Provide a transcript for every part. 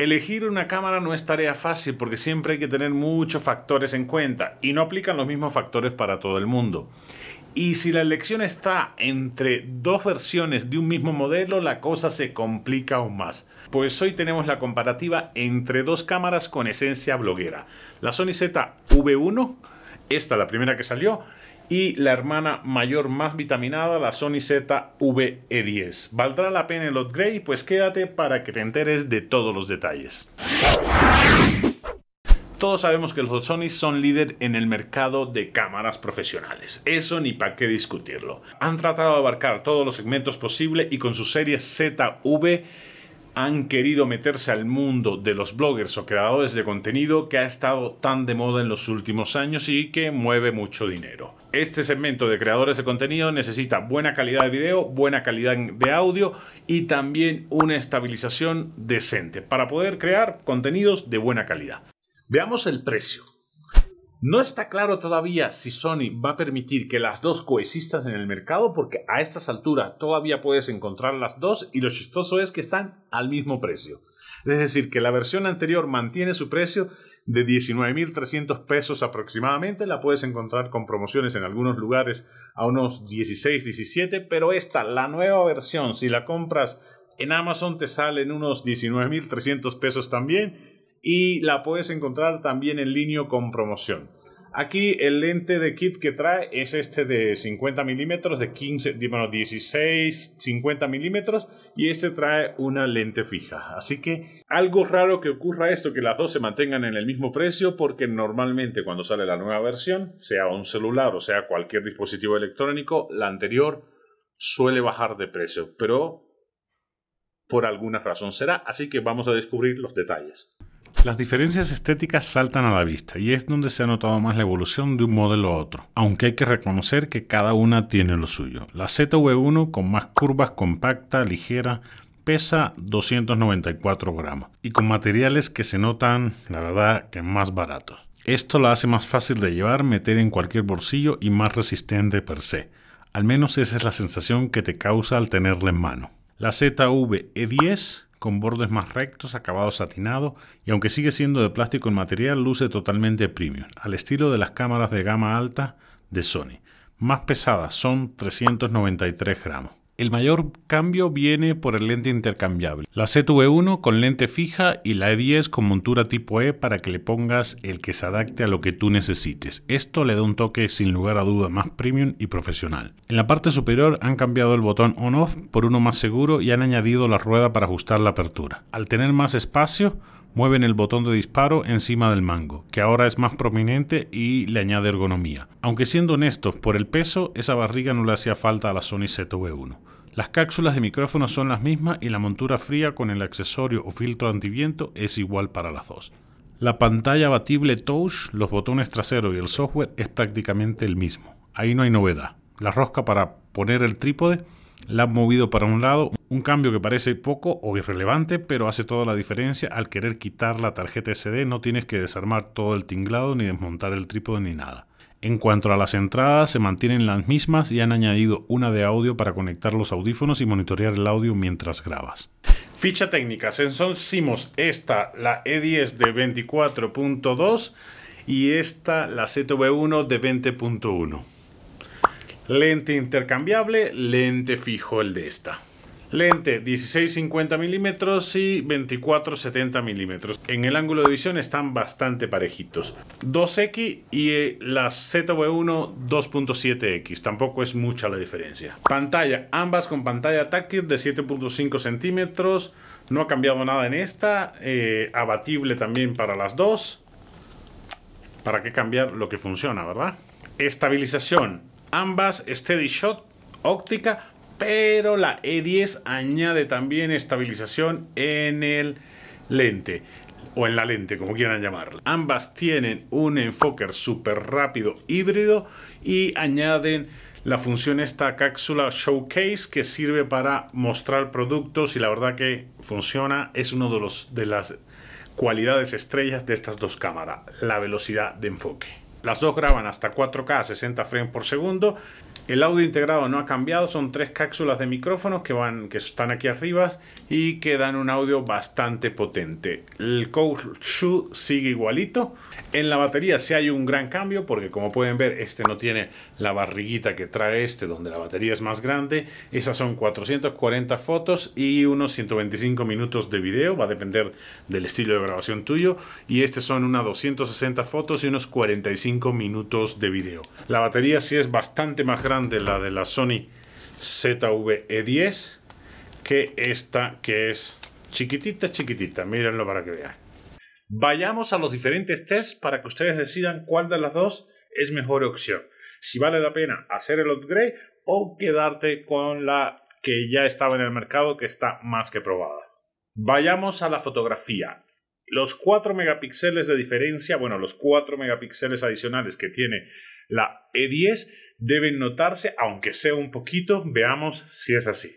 Elegir una cámara no es tarea fácil porque siempre hay que tener muchos factores en cuenta y no aplican los mismos factores para todo el mundo. Y si la elección está entre dos versiones de un mismo modelo, la cosa se complica aún más. Pues hoy tenemos la comparativa entre dos cámaras con esencia bloguera. La Sony ZV1, esta la primera que salió, y la hermana mayor más vitaminada, la Sony ZV-E10. ¿Valdrá la pena el upgrade? Pues quédate para que te enteres de todos los detalles. Todos sabemos que los Sony son líder en el mercado de cámaras profesionales. Eso ni para qué discutirlo. Han tratado de abarcar todos los segmentos posibles y con su serie ZV han querido meterse al mundo de los bloggers o creadores de contenido que ha estado tan de moda en los últimos años y que mueve mucho dinero. Este segmento de creadores de contenido necesita buena calidad de video, buena calidad de audio y también una estabilización decente para poder crear contenidos de buena calidad. Veamos el precio. No está claro todavía si Sony va a permitir que las dos coexistan en el mercado porque a estas alturas todavía puedes encontrar las dos y lo chistoso es que están al mismo precio. Es decir, que la versión anterior mantiene su precio de 19.300 pesos aproximadamente. La puedes encontrar con promociones en algunos lugares a unos 16, 17, pero esta, la nueva versión, si la compras en Amazon te sale en unos 19.300 pesos también y la puedes encontrar también en línea con promoción. Aquí el lente de kit que trae es este de 50 milímetros, de 15, bueno, 16, 50 milímetros y este trae una lente fija. Así que algo raro que ocurra esto, que las dos se mantengan en el mismo precio porque normalmente cuando sale la nueva versión, sea un celular o sea cualquier dispositivo electrónico, la anterior suele bajar de precio, pero por alguna razón será. Así que vamos a descubrir los detalles. Las diferencias estéticas saltan a la vista y es donde se ha notado más la evolución de un modelo a otro, aunque hay que reconocer que cada una tiene lo suyo. La ZV1 con más curvas, compacta, ligera, pesa 294 gramos y con materiales que se notan, la verdad, que más baratos. Esto la hace más fácil de llevar, meter en cualquier bolsillo y más resistente per se. Al menos esa es la sensación que te causa al tenerla en mano. La ZV-E10 con bordes más rectos, acabado satinado y aunque sigue siendo de plástico en material, luce totalmente premium, al estilo de las cámaras de gama alta de Sony. Más pesadas, son 393 gramos. El mayor cambio viene por el lente intercambiable. La ZV1 con lente fija y la E10 con montura tipo E para que le pongas el que se adapte a lo que tú necesites. Esto le da un toque sin lugar a duda más premium y profesional. En la parte superior han cambiado el botón on-off por uno más seguro y han añadido la rueda para ajustar la apertura. Al tener más espacio, mueven el botón de disparo encima del mango, que ahora es más prominente y le añade ergonomía. Aunque siendo honestos, por el peso, esa barriga no le hacía falta a la Sony ZV1. Las cápsulas de micrófono son las mismas y la montura fría con el accesorio o filtro antiviento es igual para las dos. La pantalla abatible touch, los botones traseros y el software es prácticamente el mismo. Ahí no hay novedad. La rosca para poner el trípode la han movido para un lado, un cambio que parece poco o irrelevante, pero hace toda la diferencia. Al querer quitar la tarjeta SD no tienes que desarmar todo el tinglado ni desmontar el trípode ni nada. En cuanto a las entradas, se mantienen las mismas y han añadido una de audio para conectar los audífonos y monitorear el audio mientras grabas. Ficha técnica, sensor CMOS, esta la E10 de 24.2 y esta la ZV1 de 20.1. Lente intercambiable, lente fijo el de esta. Lente 16-50 milímetros y 24-70 milímetros. En el ángulo de visión están bastante parejitos. 2X y eh, la ZV1 2.7X. Tampoco es mucha la diferencia. Pantalla, ambas con pantalla táctil de 7.5 centímetros. No ha cambiado nada en esta. Eh, abatible también para las dos. ¿Para qué cambiar lo que funciona, verdad? Estabilización ambas Steady Shot óptica, pero la E10 añade también estabilización en el lente o en la lente, como quieran llamarla. Ambas tienen un enfoque súper rápido híbrido y añaden la función esta cápsula showcase que sirve para mostrar productos y la verdad que funciona, es uno de, de las cualidades estrellas de estas dos cámaras, la velocidad de enfoque. Las dos graban hasta 4K a 60 frames por segundo. El audio integrado no ha cambiado, son tres cápsulas de micrófonos que van, que están aquí arriba y que dan un audio bastante potente. El Shoe sigue igualito. En la batería sí hay un gran cambio porque como pueden ver este no tiene la barriguita que trae este donde la batería es más grande. Esas son 440 fotos y unos 125 minutos de video, va a depender del estilo de grabación tuyo. Y este son unas 260 fotos y unos 45 minutos de video. La batería sí es bastante más grande de la de la Sony ZV-E10 que esta que es chiquitita, chiquitita. Mírenlo para que vean. Vayamos a los diferentes tests para que ustedes decidan cuál de las dos es mejor opción. Si vale la pena hacer el upgrade o quedarte con la que ya estaba en el mercado que está más que probada. Vayamos a la fotografía. Los 4 megapíxeles de diferencia, bueno, los 4 megapíxeles adicionales que tiene la E10 deben notarse, aunque sea un poquito, veamos si es así.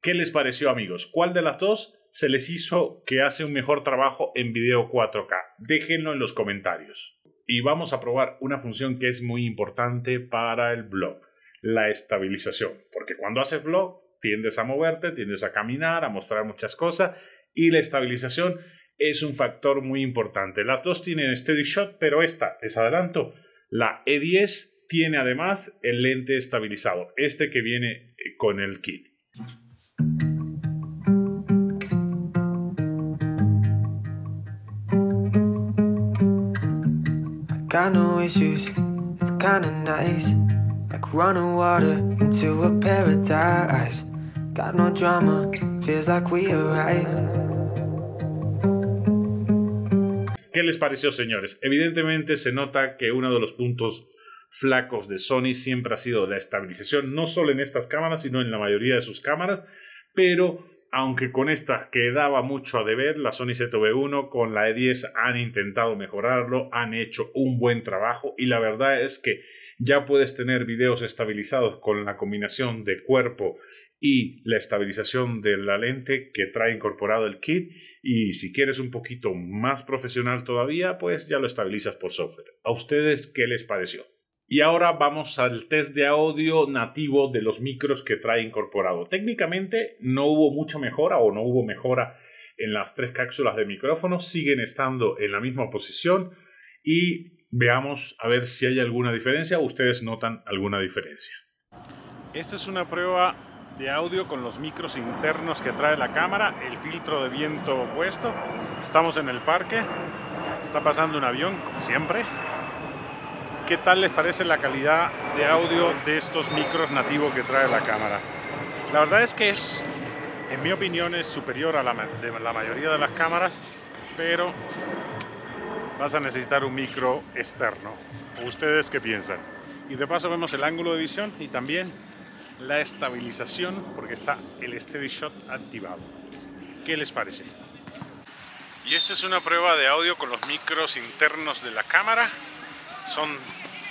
¿Qué les pareció amigos? ¿Cuál de las dos se les hizo que hace un mejor trabajo en video 4K? Déjenlo en los comentarios. Y vamos a probar una función que es muy importante para el blog, la estabilización. Porque cuando haces blog tiendes a moverte, tiendes a caminar, a mostrar muchas cosas y la estabilización es un factor muy importante. Las dos tienen steady shot, pero esta, les adelanto, la E10 tiene además el lente estabilizado, este que viene eh, con el kit. Got no issues, it's kinda nice. Like running water into a paradise. Got no drama, feels like we arrived. ¿Qué les pareció, señores? Evidentemente se nota que uno de los puntos flacos de Sony siempre ha sido la estabilización, no solo en estas cámaras, sino en la mayoría de sus cámaras, pero aunque con esta quedaba mucho a deber, la Sony ZV1 con la E10 han intentado mejorarlo, han hecho un buen trabajo y la verdad es que ya puedes tener videos estabilizados con la combinación de cuerpo y la estabilización de la lente que trae incorporado el kit y si quieres un poquito más profesional todavía pues ya lo estabilizas por software. ¿A ustedes qué les pareció? Y ahora vamos al test de audio nativo de los micros que trae incorporado. Técnicamente no hubo mucha mejora o no hubo mejora en las tres cápsulas de micrófono, siguen estando en la misma posición y veamos a ver si hay alguna diferencia ustedes notan alguna diferencia. Esta es una prueba de audio con los micros internos que trae la cámara, el filtro de viento puesto. Estamos en el parque, está pasando un avión, como siempre. ¿Qué tal les parece la calidad de audio de estos micros nativos que trae la cámara? La verdad es que es, en mi opinión, es superior a la, de la mayoría de las cámaras, pero vas a necesitar un micro externo. ¿Ustedes qué piensan? Y de paso vemos el ángulo de visión y también la estabilización porque está el Steady Shot activado. ¿Qué les parece? Y esta es una prueba de audio con los micros internos de la cámara. Son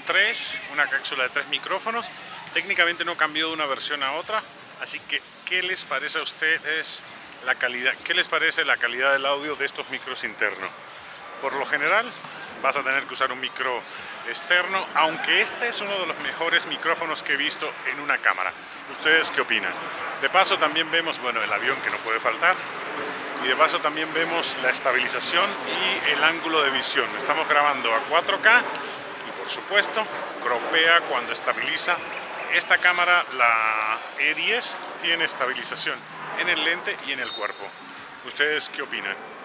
tres, una cápsula de tres micrófonos. Técnicamente no cambió de una versión a otra, así que ¿qué les parece a ustedes la calidad? ¿Qué les parece la calidad del audio de estos micros internos? Por lo general, vas a tener que usar un micro externo, aunque este es uno de los mejores micrófonos que he visto en una cámara. ¿Ustedes qué opinan? De paso también vemos, bueno, el avión que no puede faltar, y de paso también vemos la estabilización y el ángulo de visión. Estamos grabando a 4K y por supuesto, gropea cuando estabiliza. Esta cámara, la E10, tiene estabilización en el lente y en el cuerpo. ¿Ustedes qué opinan?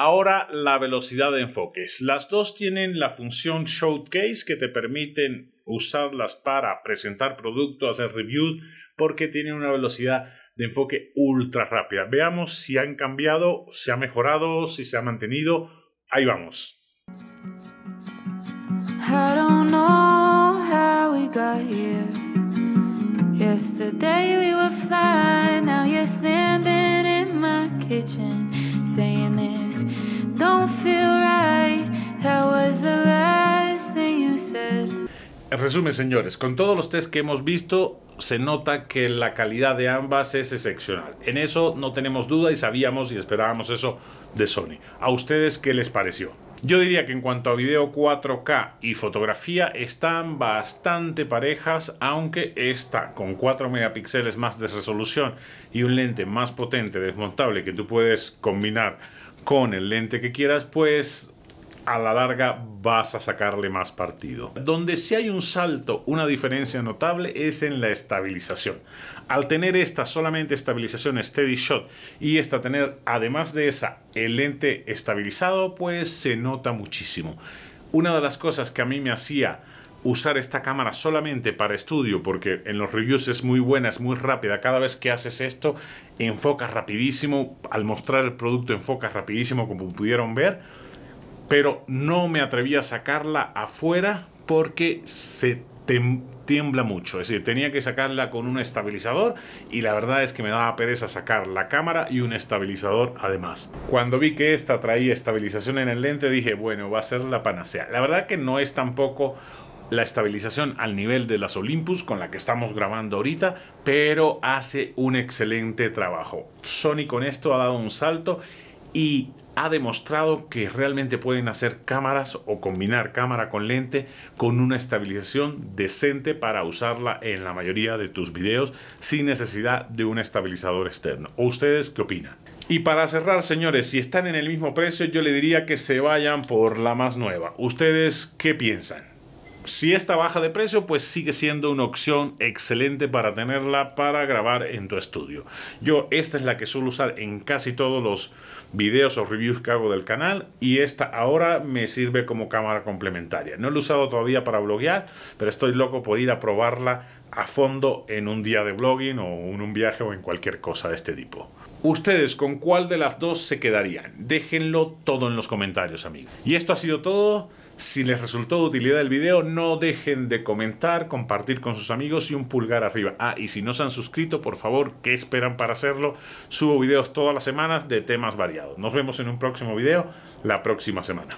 Ahora la velocidad de enfoques. Las dos tienen la función Showcase que te permiten usarlas para presentar productos, hacer reviews, porque tienen una velocidad de enfoque ultra rápida. Veamos si han cambiado, si ha mejorado, si se ha mantenido. Ahí vamos. I don't know how we got here. Yesterday we were flying, now you're standing in my kitchen resumen, señores, con todos los test que hemos visto, se nota que la calidad de ambas es excepcional. En eso no tenemos duda y sabíamos y esperábamos eso de Sony. ¿A ustedes qué les pareció? Yo diría que en cuanto a video 4K y fotografía están bastante parejas, aunque esta con 4 megapíxeles más de resolución y un lente más potente desmontable que tú puedes combinar con el lente que quieras, pues a la larga vas a sacarle más partido. Donde sí hay un salto, una diferencia notable es en la estabilización. Al tener esta solamente estabilización steady shot y esta tener además de esa el lente estabilizado, pues se nota muchísimo. Una de las cosas que a mí me hacía usar esta cámara solamente para estudio porque en los reviews es muy buena, es muy rápida. Cada vez que haces esto, enfoca rapidísimo. Al mostrar el producto, enfoca rapidísimo, como pudieron ver pero no me atreví a sacarla afuera porque se tiembla mucho. Es decir, tenía que sacarla con un estabilizador y la verdad es que me daba pereza sacar la cámara y un estabilizador además. Cuando vi que esta traía estabilización en el lente dije, bueno, va a ser la panacea. La verdad que no es tampoco la estabilización al nivel de las Olympus con la que estamos grabando ahorita, pero hace un excelente trabajo. Sony con esto ha dado un salto y ha demostrado que realmente pueden hacer cámaras o combinar cámara con lente con una estabilización decente para usarla en la mayoría de tus videos sin necesidad de un estabilizador externo. ¿O ustedes qué opinan? Y para cerrar, señores, si están en el mismo precio, yo le diría que se vayan por la más nueva. ¿Ustedes qué piensan? Si esta baja de precio, pues sigue siendo una opción excelente para tenerla para grabar en tu estudio. Yo esta es la que suelo usar en casi todos los videos o reviews que hago del canal y esta ahora me sirve como cámara complementaria. No la he usado todavía para bloguear, pero estoy loco por ir a probarla a fondo en un día de blogging o en un viaje o en cualquier cosa de este tipo. ¿Ustedes con cuál de las dos se quedarían? Déjenlo todo en los comentarios, amigos. Y esto ha sido todo. Si les resultó de utilidad el video, no dejen de comentar, compartir con sus amigos y un pulgar arriba. Ah, y si no se han suscrito, por favor, ¿qué esperan para hacerlo? Subo videos todas las semanas de temas variados. Nos vemos en un próximo video la próxima semana.